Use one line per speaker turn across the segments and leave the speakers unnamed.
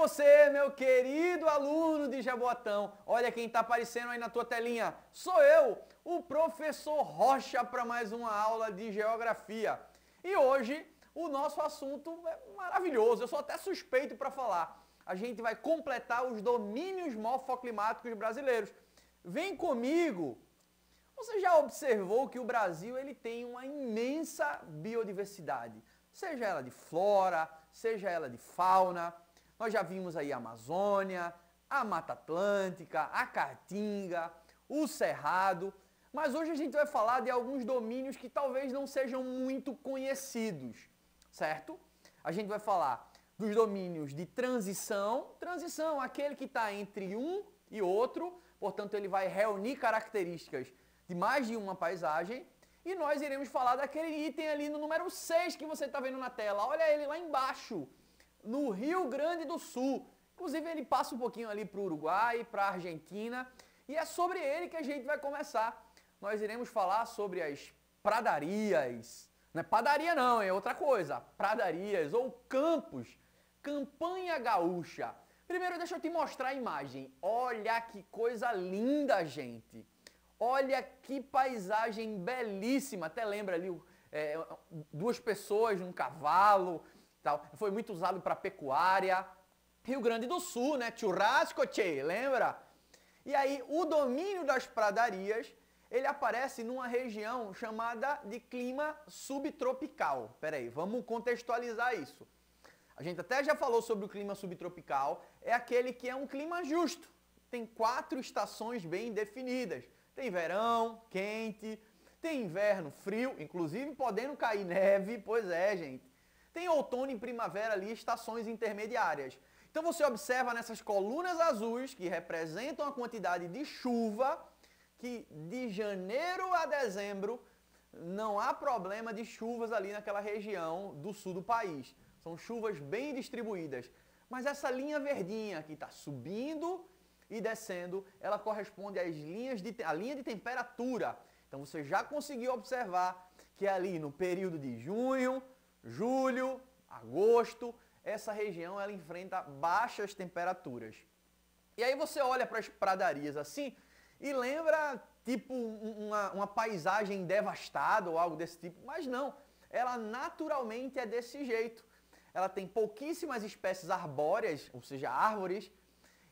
você, meu querido aluno de Jaboatão. Olha quem está aparecendo aí na tua telinha. Sou eu, o professor Rocha, para mais uma aula de Geografia. E hoje o nosso assunto é maravilhoso, eu sou até suspeito para falar. A gente vai completar os domínios morfoclimáticos brasileiros. Vem comigo! Você já observou que o Brasil ele tem uma imensa biodiversidade, seja ela de flora, seja ela de fauna. Nós já vimos aí a Amazônia, a Mata Atlântica, a Caatinga, o Cerrado. Mas hoje a gente vai falar de alguns domínios que talvez não sejam muito conhecidos, certo? A gente vai falar dos domínios de transição. Transição, aquele que está entre um e outro, portanto ele vai reunir características de mais de uma paisagem. E nós iremos falar daquele item ali no número 6 que você está vendo na tela. Olha ele lá embaixo, no Rio Grande do Sul. Inclusive ele passa um pouquinho ali para o Uruguai, para a Argentina. E é sobre ele que a gente vai começar. Nós iremos falar sobre as pradarias. Não é padaria não, é outra coisa. Pradarias ou campos. Campanha gaúcha. Primeiro deixa eu te mostrar a imagem. Olha que coisa linda, gente. Olha que paisagem belíssima. Até lembra ali é, duas pessoas num cavalo. Tal. Foi muito usado para pecuária. Rio Grande do Sul, né? Churrasco, tchê, lembra? E aí o domínio das pradarias, ele aparece numa região chamada de clima subtropical. Peraí, vamos contextualizar isso. A gente até já falou sobre o clima subtropical, é aquele que é um clima justo. Tem quatro estações bem definidas. Tem verão, quente, tem inverno frio, inclusive podendo cair neve, pois é, gente. Tem outono e primavera ali, estações intermediárias. Então você observa nessas colunas azuis que representam a quantidade de chuva que de janeiro a dezembro não há problema de chuvas ali naquela região do sul do país. São chuvas bem distribuídas. Mas essa linha verdinha que está subindo e descendo, ela corresponde às linhas de, à linha de temperatura. Então você já conseguiu observar que ali no período de junho, julho, agosto, essa região ela enfrenta baixas temperaturas. E aí você olha para as pradarias assim e lembra tipo uma, uma paisagem devastada ou algo desse tipo, mas não, ela naturalmente é desse jeito. Ela tem pouquíssimas espécies arbóreas, ou seja, árvores,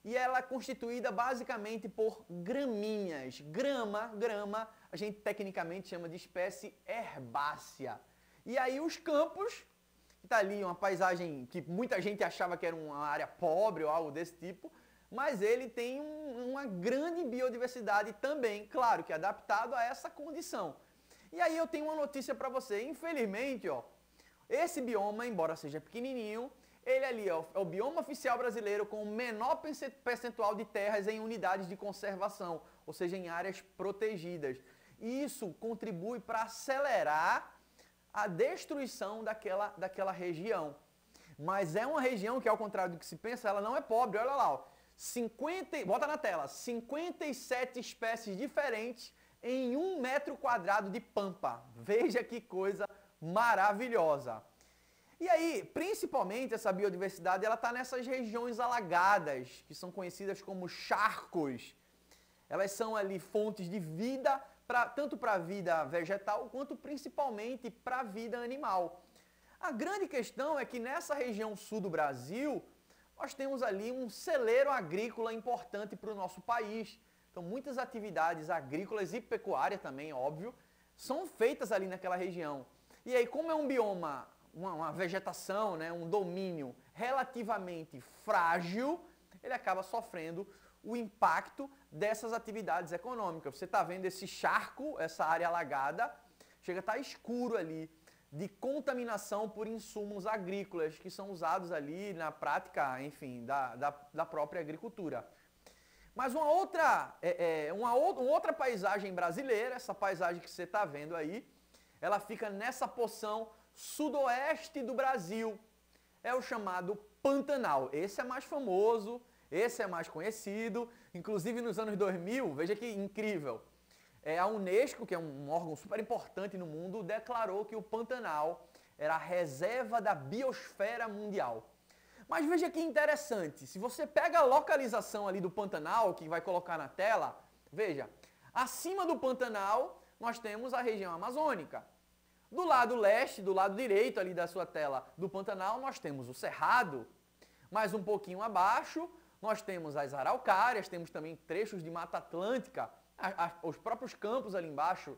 e ela é constituída basicamente por graminhas. Grama, grama, a gente tecnicamente chama de espécie herbácea. E aí os campos, que está ali uma paisagem que muita gente achava que era uma área pobre ou algo desse tipo, mas ele tem um, uma grande biodiversidade também, claro que adaptado a essa condição. E aí eu tenho uma notícia para você, infelizmente, ó, esse bioma, embora seja pequenininho, ele ali é o bioma oficial brasileiro com o menor percentual de terras em unidades de conservação, ou seja, em áreas protegidas. Isso contribui para acelerar a destruição daquela, daquela região. Mas é uma região que, ao contrário do que se pensa, ela não é pobre. Olha lá, ó, 50, bota na tela, 57 espécies diferentes em um metro quadrado de pampa. Veja que coisa maravilhosa. E aí, principalmente essa biodiversidade, ela está nessas regiões alagadas, que são conhecidas como charcos. Elas são ali fontes de vida, pra, tanto para a vida vegetal, quanto principalmente para a vida animal. A grande questão é que nessa região sul do Brasil, nós temos ali um celeiro agrícola importante para o nosso país. Então, muitas atividades agrícolas e pecuárias também, óbvio, são feitas ali naquela região. E aí, como é um bioma uma, uma vegetação, né, um domínio relativamente frágil, ele acaba sofrendo o impacto dessas atividades econômicas. Você está vendo esse charco, essa área alagada, chega a estar tá escuro ali, de contaminação por insumos agrícolas que são usados ali na prática, enfim, da, da, da própria agricultura. Mas uma outra, é, é, uma, uma outra paisagem brasileira, essa paisagem que você está vendo aí, ela fica nessa porção sudoeste do Brasil. É o chamado Pantanal. Esse é mais famoso, esse é mais conhecido. Inclusive nos anos 2000, veja que incrível. É, a Unesco, que é um órgão super importante no mundo, declarou que o Pantanal era a reserva da biosfera mundial. Mas veja que interessante, se você pega a localização ali do Pantanal, que vai colocar na tela, veja, acima do Pantanal nós temos a região amazônica. Do lado leste, do lado direito ali da sua tela do Pantanal, nós temos o Cerrado. Mais um pouquinho abaixo, nós temos as araucárias, temos também trechos de Mata Atlântica, a, a, os próprios campos ali embaixo.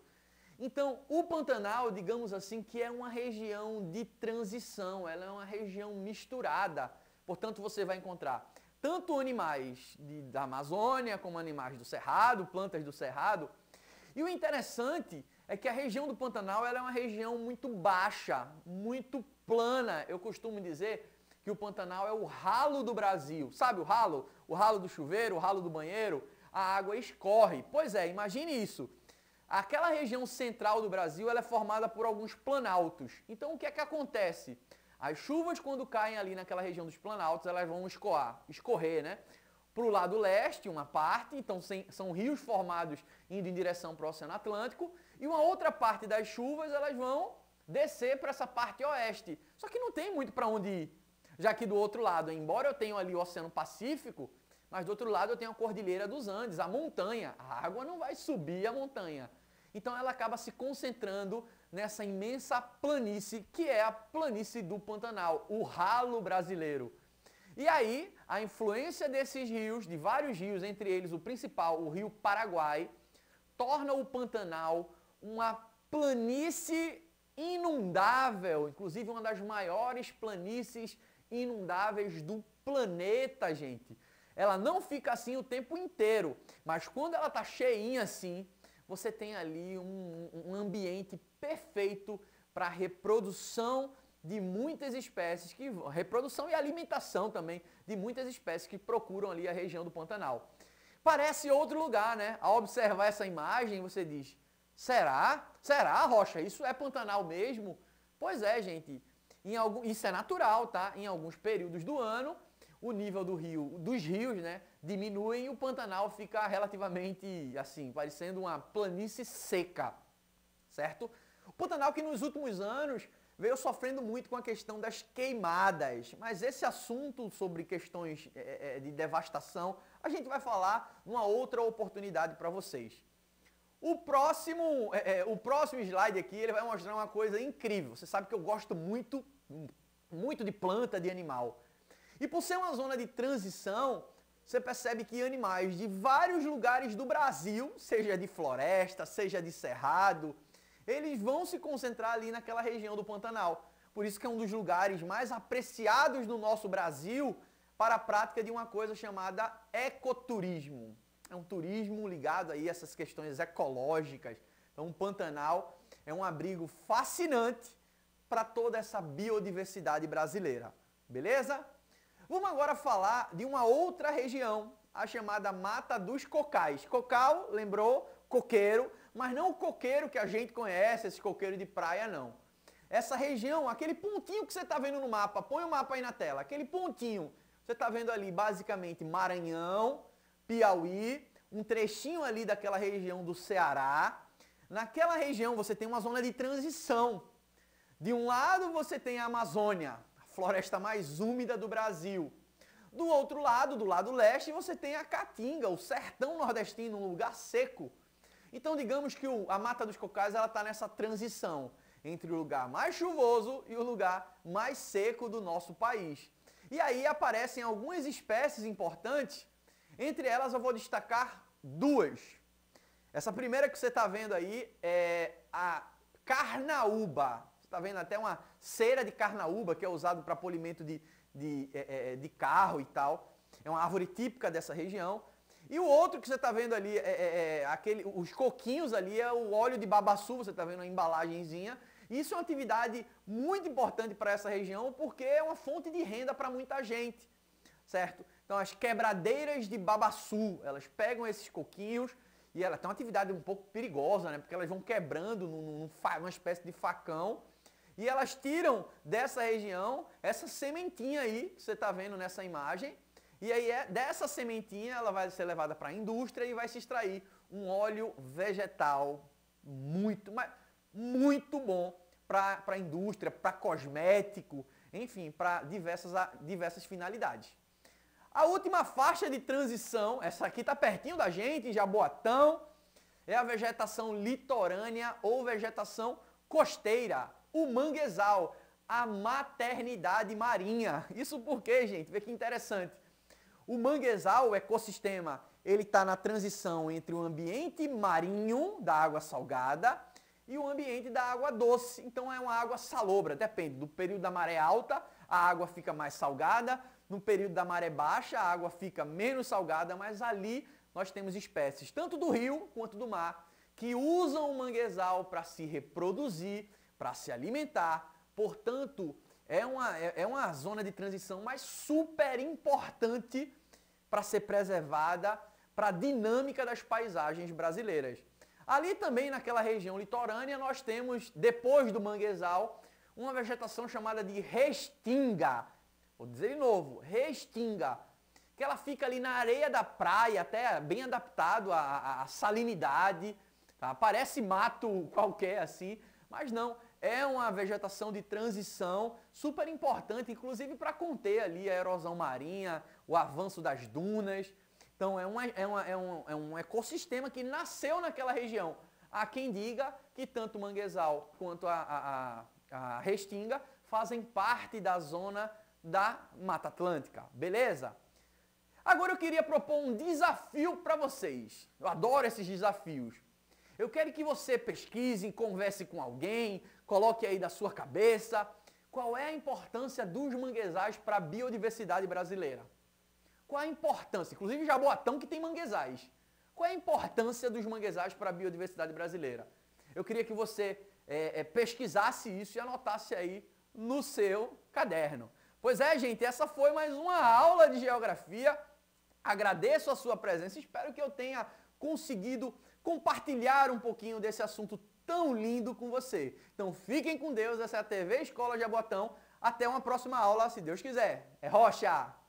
Então, o Pantanal, digamos assim, que é uma região de transição, ela é uma região misturada. Portanto, você vai encontrar tanto animais de, da Amazônia, como animais do Cerrado, plantas do Cerrado. E o interessante é que a região do Pantanal é uma região muito baixa, muito plana. Eu costumo dizer que o Pantanal é o ralo do Brasil. Sabe o ralo? O ralo do chuveiro, o ralo do banheiro? A água escorre. Pois é, imagine isso. Aquela região central do Brasil ela é formada por alguns planaltos. Então o que é que acontece? As chuvas quando caem ali naquela região dos planaltos, elas vão escoar, escorrer, né? Para o lado leste, uma parte, então são rios formados indo em direção para o Oceano Atlântico, e uma outra parte das chuvas elas vão descer para essa parte oeste. Só que não tem muito para onde ir. Já que do outro lado, embora eu tenha ali o Oceano Pacífico, mas do outro lado eu tenho a Cordilheira dos Andes, a montanha. A água não vai subir a montanha. Então ela acaba se concentrando nessa imensa planície que é a planície do Pantanal, o ralo brasileiro. E aí, a influência desses rios, de vários rios, entre eles o principal, o rio Paraguai, torna o Pantanal uma planície inundável, inclusive uma das maiores planícies inundáveis do planeta, gente. Ela não fica assim o tempo inteiro, mas quando ela está cheinha assim, você tem ali um, um ambiente perfeito para reprodução de muitas espécies, que reprodução e alimentação também de muitas espécies que procuram ali a região do Pantanal. Parece outro lugar, né? Ao observar essa imagem, você diz: será? Será, Rocha? Isso é Pantanal mesmo? Pois é, gente. Em algum, isso é natural, tá? Em alguns períodos do ano, o nível do rio, dos rios, né, diminui e o Pantanal fica relativamente assim, parecendo uma planície seca, certo? O Pantanal que nos últimos anos veio sofrendo muito com a questão das queimadas, mas esse assunto sobre questões é, é, de devastação, a gente vai falar numa outra oportunidade para vocês. O próximo, é, é, o próximo slide aqui, ele vai mostrar uma coisa incrível. Você sabe que eu gosto muito, muito de planta, de animal. E por ser uma zona de transição, você percebe que animais de vários lugares do Brasil, seja de floresta, seja de cerrado, eles vão se concentrar ali naquela região do Pantanal. Por isso que é um dos lugares mais apreciados no nosso Brasil para a prática de uma coisa chamada ecoturismo. É um turismo ligado aí a essas questões ecológicas. Então, o Pantanal é um abrigo fascinante para toda essa biodiversidade brasileira. Beleza? Vamos agora falar de uma outra região, a chamada Mata dos Cocais. Cocal, lembrou? Coqueiro, mas não o coqueiro que a gente conhece, esse coqueiro de praia, não. Essa região, aquele pontinho que você está vendo no mapa, põe o mapa aí na tela, aquele pontinho, você está vendo ali basicamente Maranhão, Piauí, um trechinho ali daquela região do Ceará. Naquela região você tem uma zona de transição. De um lado você tem a Amazônia, a floresta mais úmida do Brasil. Do outro lado, do lado leste, você tem a Caatinga, o sertão nordestino, um lugar seco. Então, digamos que o, a Mata dos Cocais está nessa transição entre o lugar mais chuvoso e o lugar mais seco do nosso país. E aí aparecem algumas espécies importantes, entre elas eu vou destacar duas. Essa primeira que você está vendo aí é a carnaúba. Você está vendo até uma cera de carnaúba que é usado para polimento de, de, é, é, de carro e tal. É uma árvore típica dessa região. E o outro que você está vendo ali, é, é, é, aquele, os coquinhos ali, é o óleo de babaçu, você está vendo a embalagenzinha. Isso é uma atividade muito importante para essa região porque é uma fonte de renda para muita gente, certo? Então as quebradeiras de babaçu, elas pegam esses coquinhos e ela tem uma atividade um pouco perigosa, né? Porque elas vão quebrando num, num, numa espécie de facão e elas tiram dessa região essa sementinha aí que você está vendo nessa imagem e aí é, dessa sementinha ela vai ser levada para a indústria e vai se extrair um óleo vegetal muito, muito bom para a indústria, para cosmético, enfim, para diversas, diversas finalidades. A última faixa de transição, essa aqui está pertinho da gente, em Jaboatão, é a vegetação litorânea ou vegetação costeira, o manguezal, a maternidade marinha. Isso porque, gente, vê que interessante. O manguezal, o ecossistema, ele está na transição entre o ambiente marinho da água salgada e o ambiente da água doce. Então é uma água salobra, depende. Do período da maré alta, a água fica mais salgada, no período da maré baixa, a água fica menos salgada, mas ali nós temos espécies, tanto do rio quanto do mar, que usam o manguezal para se reproduzir, para se alimentar. Portanto, é uma, é, é uma zona de transição mais super importante para ser preservada para a dinâmica das paisagens brasileiras. Ali também, naquela região litorânea, nós temos, depois do manguezal, uma vegetação chamada de restinga. Vou dizer de novo, restinga. Que ela fica ali na areia da praia, até bem adaptado à, à salinidade. Tá? Parece mato qualquer assim, mas não. É uma vegetação de transição super importante, inclusive para conter ali a erosão marinha, o avanço das dunas. Então é, uma, é, uma, é, um, é um ecossistema que nasceu naquela região. Há quem diga que tanto o manguezal quanto a, a, a, restinga fazem parte da zona da Mata Atlântica, beleza? Agora eu queria propor um desafio para vocês. Eu adoro esses desafios. Eu quero que você pesquise, converse com alguém, coloque aí da sua cabeça qual é a importância dos manguezais para a biodiversidade brasileira. Qual a importância? Inclusive Jaboatão que tem manguezais. Qual é a importância dos manguezais para a biodiversidade brasileira? Eu queria que você é, é, pesquisasse isso e anotasse aí no seu caderno. Pois é, gente, essa foi mais uma aula de geografia. Agradeço a sua presença. Espero que eu tenha conseguido compartilhar um pouquinho desse assunto tão lindo com você. Então fiquem com Deus. Essa é a TV Escola Jaboatão. Até uma próxima aula, se Deus quiser. É Rocha!